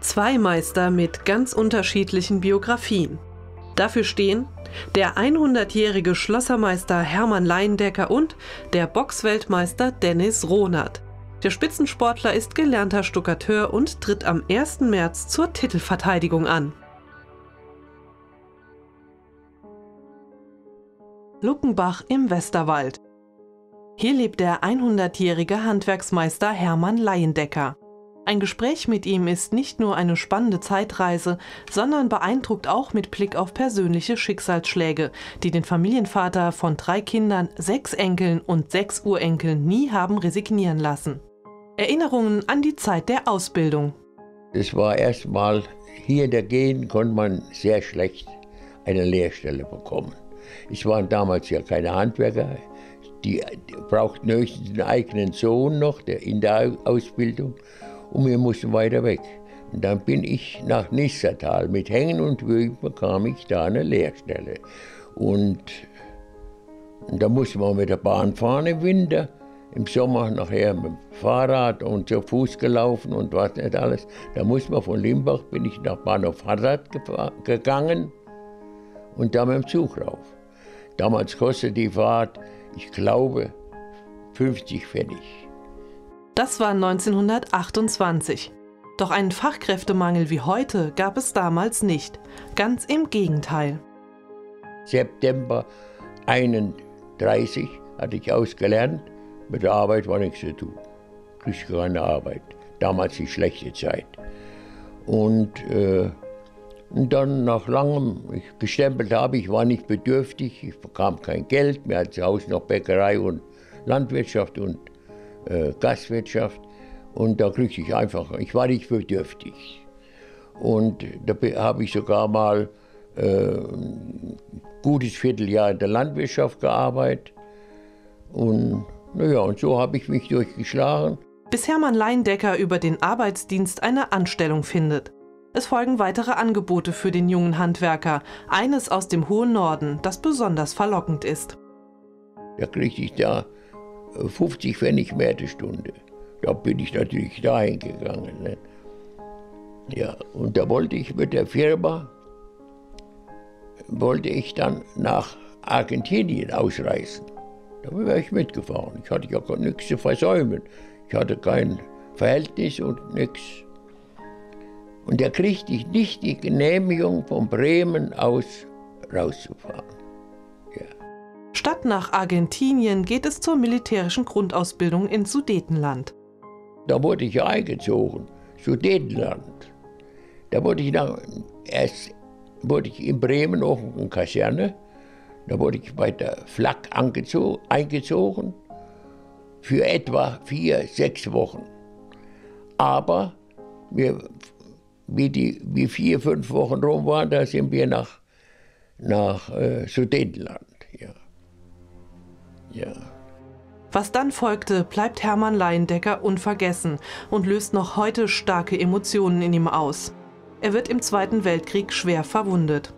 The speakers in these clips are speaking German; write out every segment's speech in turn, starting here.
Zwei Meister mit ganz unterschiedlichen Biografien. Dafür stehen der 100-jährige Schlossermeister Hermann Leindecker und der Boxweltmeister Dennis Rohnert. Der Spitzensportler ist gelernter Stuckateur und tritt am 1. März zur Titelverteidigung an. Luckenbach im Westerwald. Hier lebt der 100-jährige Handwerksmeister Hermann Laiendecker. Ein Gespräch mit ihm ist nicht nur eine spannende Zeitreise, sondern beeindruckt auch mit Blick auf persönliche Schicksalsschläge, die den Familienvater von drei Kindern, sechs Enkeln und sechs Urenkeln nie haben resignieren lassen. Erinnerungen an die Zeit der Ausbildung. Es war erstmal, hier in der Gegend konnte man sehr schlecht eine Lehrstelle bekommen. Es waren damals ja keine Handwerker, die, die brauchten höchstens einen eigenen Sohn noch der in der Ausbildung und wir mussten weiter weg. Und dann bin ich nach Nissertal. Mit Hängen und Würgen bekam ich da eine Lehrstelle. Und, da musste man mit der Bahn fahren im Winter im Sommer nachher mit dem Fahrrad und zu Fuß gelaufen und was nicht alles. Da muss man von Limbach, bin ich nach Bahnhof Harrad gegangen und da mit dem Zug rauf. Damals kostete die Fahrt, ich glaube, 50 Pfennig. Das war 1928. Doch einen Fachkräftemangel wie heute gab es damals nicht. Ganz im Gegenteil. September 31 hatte ich ausgelernt mit der Arbeit war nichts zu tun. Kriegst keine Arbeit. Damals die schlechte Zeit. Und, äh, und dann nach langem, ich gestempelt habe, ich war nicht bedürftig, ich bekam kein Geld, hat zu Hause noch Bäckerei und Landwirtschaft und äh, Gastwirtschaft. Und da kriegte ich einfach, ich war nicht bedürftig. Und da habe ich sogar mal äh, ein gutes Vierteljahr in der Landwirtschaft gearbeitet. Und naja, und so habe ich mich durchgeschlagen. Bis Hermann Leindecker über den Arbeitsdienst eine Anstellung findet. Es folgen weitere Angebote für den jungen Handwerker, eines aus dem hohen Norden, das besonders verlockend ist. Da kriegte ich da 50 äh, Pfennig mehr die Stunde. Da bin ich natürlich dahin gegangen. Ne? Ja, und da wollte ich mit der Firma, wollte ich dann nach Argentinien ausreisen. Da wäre ich mitgefahren. Ich hatte ja gar nichts zu versäumen. Ich hatte kein Verhältnis und nichts. Und da kriegte ich nicht die Genehmigung von Bremen aus rauszufahren. Ja. Statt nach Argentinien geht es zur militärischen Grundausbildung in Sudetenland. Da wurde ich eingezogen, Sudetenland. Da wurde ich nach, erst wurde ich in Bremen auf eine Kaserne da wurde ich bei der Flak eingezogen für etwa vier, sechs Wochen. Aber wir, wie, die, wie vier, fünf Wochen rum waren, da sind wir nach, nach äh, Sudetenland. Ja. Ja. Was dann folgte, bleibt Hermann Laiendecker unvergessen und löst noch heute starke Emotionen in ihm aus. Er wird im Zweiten Weltkrieg schwer verwundet.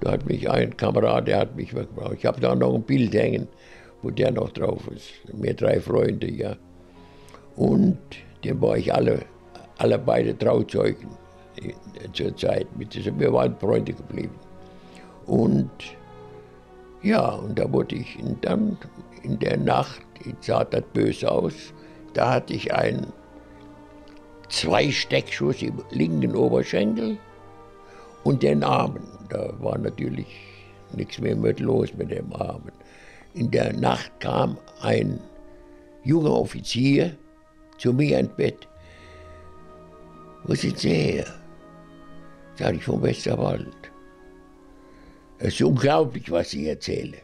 Da hat mich ein Kamerad, der hat mich weggebracht. Ich habe da noch ein Bild hängen, wo der noch drauf ist. Wir drei Freunde, ja. Und dem war ich alle, alle beide Trauzeugen zur Zeit. Wir waren Freunde geblieben. Und ja, und da wurde ich dann in der Nacht, sah das böse aus, da hatte ich einen zwei Steckschuss im linken Oberschenkel und den Armen. Da war natürlich nichts mehr mit los mit dem Armen. In der Nacht kam ein junger Offizier zu mir ins Bett. Wo sind Sie her? Sag ich vom Westerwald. Es ist unglaublich, was ich erzähle.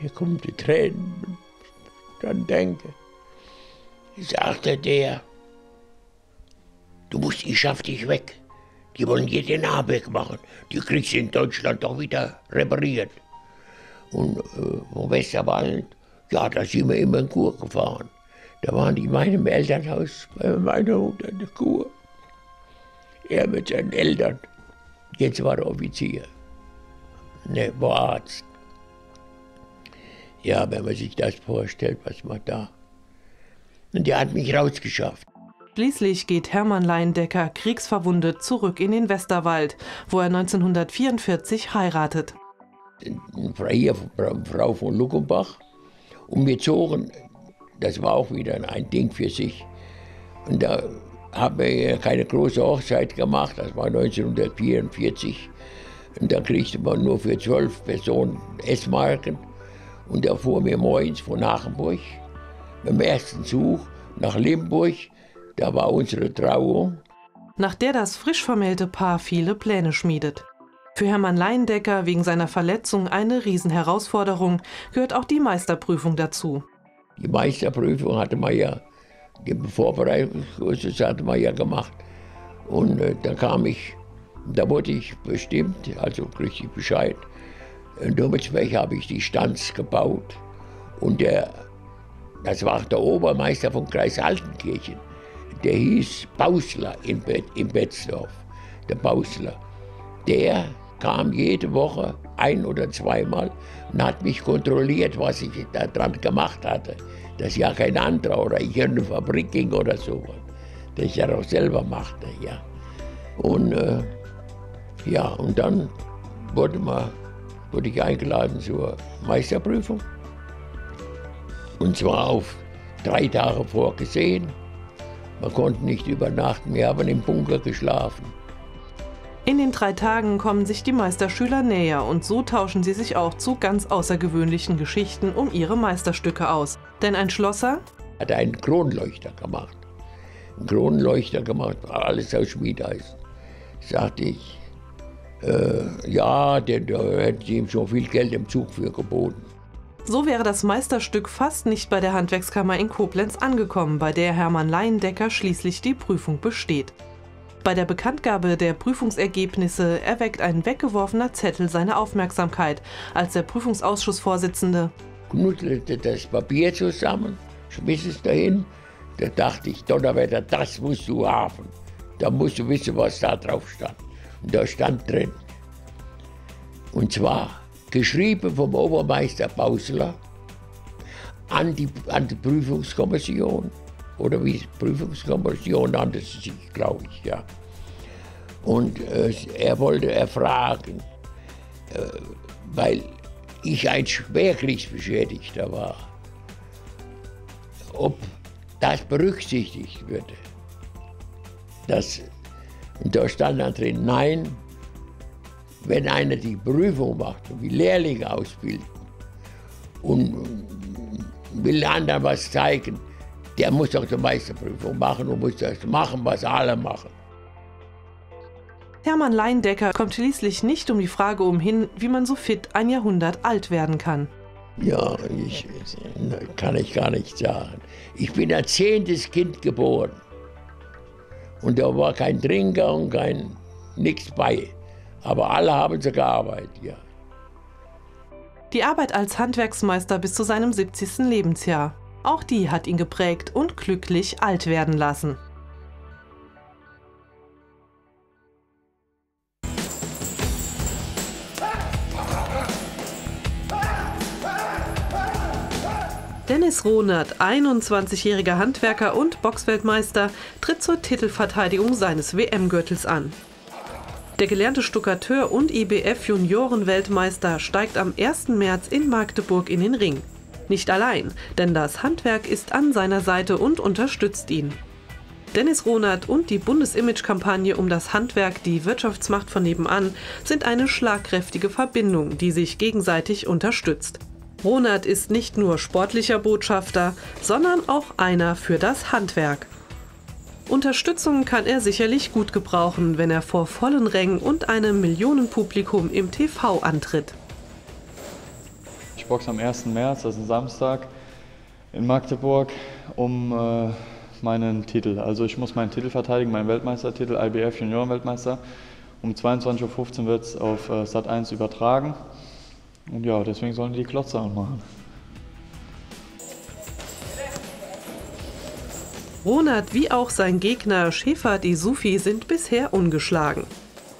Mir kommen die Tränen, dann denke. Sagte der, du musst, ich schaff dich weg. Die wollen hier den Namen wegmachen. Die kriegst du in Deutschland doch wieder repariert. Und äh, vom Westerwald, ja, da sind wir immer in Kur gefahren. Da waren die in meinem Elternhaus bei meiner Mutter in der Kur. Er mit seinen Eltern. Jetzt war er Offizier. Ne, war Arzt. Ja, wenn man sich das vorstellt, was man da. Und der hat mich rausgeschafft. Schließlich geht Hermann Leindecker kriegsverwundet zurück in den Westerwald, wo er 1944 heiratet. Eine Frau von Luckenbach. Und wir zogen, das war auch wieder ein Ding für sich. Und da haben wir keine große Hochzeit gemacht, das war 1944. Und da kriegte man nur für zwölf Personen S-Marken. Und da fuhren wir morgens von Hachenburg mit dem ersten Zug nach Limburg da war unsere Trauung. Nach der das frisch vermählte Paar viele Pläne schmiedet. Für Hermann Leindecker wegen seiner Verletzung eine Riesenherausforderung gehört auch die Meisterprüfung dazu. Die Meisterprüfung hatte man ja, die Vorbereitungskurs hatte man ja gemacht. Und äh, da kam ich, da wurde ich bestimmt, also kriegte ich Bescheid. In Dummelsberg habe ich die Stanz gebaut. Und der, das war der Obermeister vom Kreis Altenkirchen der hieß Bausler in, Bet in Betzdorf, der Bausler. Der kam jede Woche ein oder zweimal und hat mich kontrolliert, was ich da dran gemacht hatte. Dass ja kein anderer oder ich in eine Fabrik ging oder so. Das ich ja auch selber machte, ja. Und äh, ja, und dann wurde, mal, wurde ich eingeladen zur Meisterprüfung. Und zwar auf drei Tage vorgesehen. Man konnte nicht übernachten, wir haben im Bunker geschlafen. In den drei Tagen kommen sich die Meisterschüler näher und so tauschen sie sich auch zu ganz außergewöhnlichen Geschichten um ihre Meisterstücke aus. Denn ein Schlosser hat einen Kronleuchter gemacht. Einen Kronleuchter gemacht, alles aus Schmiedeisen. Sagte ich, äh, ja, denn da hätten sie ihm schon viel Geld im Zug für geboten. So wäre das Meisterstück fast nicht bei der Handwerkskammer in Koblenz angekommen, bei der Hermann Laiendecker schließlich die Prüfung besteht. Bei der Bekanntgabe der Prüfungsergebnisse erweckt ein weggeworfener Zettel seine Aufmerksamkeit, als der Prüfungsausschussvorsitzende knuddelte das Papier zusammen, schmiss es dahin. Da dachte ich, Donnerwetter, das musst du haben. Da musst du wissen, was da drauf stand. Und da stand drin. Und zwar geschrieben vom Obermeister Bausler an die, an die Prüfungskommission. Oder wie Prüfungskommission nannte sie sich, glaube ich, ja. Und äh, er wollte erfragen, äh, weil ich ein Schwerkriegsbeschädigter war, ob das berücksichtigt würde. Das, und da stand dann drin, nein, wenn einer die Prüfung macht und die Lehrlinge ausbildet und will anderen was zeigen, der muss auch die Meisterprüfung machen und muss das machen, was alle machen. Hermann Leindecker kommt schließlich nicht um die Frage umhin, wie man so fit ein Jahrhundert alt werden kann. Ja, ich, kann ich gar nicht sagen. Ich bin als zehntes Kind geboren. Und da war kein Trinker und kein nichts bei. Aber alle haben sie gearbeitet, ja. Die Arbeit als Handwerksmeister bis zu seinem 70. Lebensjahr. Auch die hat ihn geprägt und glücklich alt werden lassen. Dennis Rohnert, 21-jähriger Handwerker und Boxweltmeister, tritt zur Titelverteidigung seines WM-Gürtels an. Der gelernte Stuckateur und IBF-Junioren-Weltmeister steigt am 1. März in Magdeburg in den Ring. Nicht allein, denn das Handwerk ist an seiner Seite und unterstützt ihn. Dennis Rohnert und die Bundesimage-Kampagne um das Handwerk, die Wirtschaftsmacht von nebenan, sind eine schlagkräftige Verbindung, die sich gegenseitig unterstützt. Rohnert ist nicht nur sportlicher Botschafter, sondern auch einer für das Handwerk. Unterstützung kann er sicherlich gut gebrauchen, wenn er vor vollen Rängen und einem Millionenpublikum im TV antritt. Ich boxe am 1. März, das ist ein Samstag, in Magdeburg um äh, meinen Titel. Also ich muss meinen Titel verteidigen, meinen Weltmeistertitel, IBF Juniorenweltmeister. Um 22.15 Uhr wird es auf äh, Sat 1 übertragen. Und ja, deswegen sollen die die Klotze anmachen. Ronald wie auch sein Gegner Schäfer die Sufi sind bisher ungeschlagen.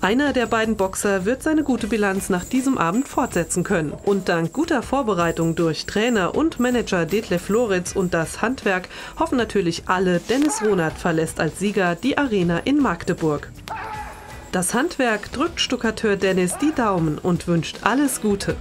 Einer der beiden Boxer wird seine gute Bilanz nach diesem Abend fortsetzen können. Und dank guter Vorbereitung durch Trainer und Manager Detlef Loritz und das Handwerk hoffen natürlich alle, Dennis Ronert verlässt als Sieger die Arena in Magdeburg. Das Handwerk drückt Stuckateur Dennis die Daumen und wünscht alles Gute.